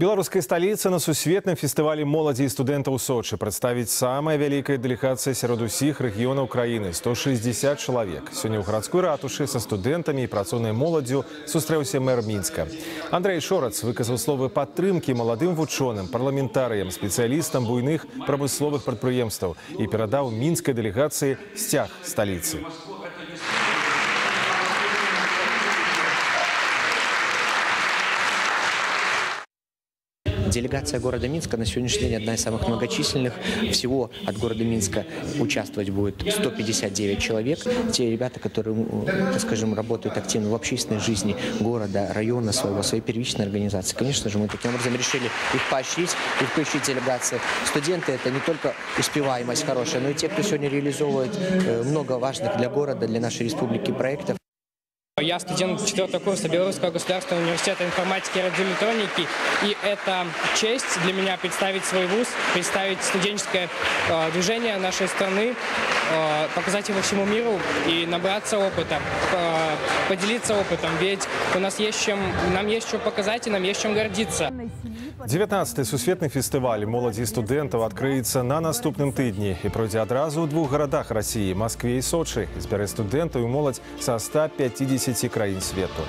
Беларускай сталіцы на сусветным фестывалі моладзі і студэнтаў Сочы прадставіць самая вялікая дэлегацыя сярод усіх рэгіёнаў краіны 160 чалавек. Сёння ў гарадской ратушы са студэнтамі і працоўнай моладдзю сустрэўся мэр мінска. Андрей Шорац выказаў словы падтрымкі маладым вучоным, парламентарыям, спецыялістам буйных прамысловых прадпрыемстваў і перадаў мінскай дэлегацыі сцяг сталіцы. Делегация города Минска на сегодняшний день одна из самых многочисленных. Всего от города Минска участвовать будет 159 человек. Те ребята, которые, скажем, работают активно в общественной жизни города, района своего, своей первичной организации. Конечно же, мы таким образом решили их поощрить и включить делегации. Студенты – это не только успеваемость хорошая, но и те, кто сегодня реализовывает э, много важных для города, для нашей республики проектов. Я студент четвертого курса Белорусского государственного университета информатики и радиоэлектроники. И это честь для меня представить свой вуз, представить студенческое э, движение нашей страны, э, показать его всему миру и набраться опыта, э, поделиться опытом. Ведь у нас есть чем, нам есть что показать и нам есть чем гордиться. 19 сусветны фестываль моладзі і студэнтаў адкрыецца на наступным тыдні і пройдзе адразу ў двух гарадах рассіі Маскве і Сочы збярэ студэнтаў і моладзь са 150 краін свету.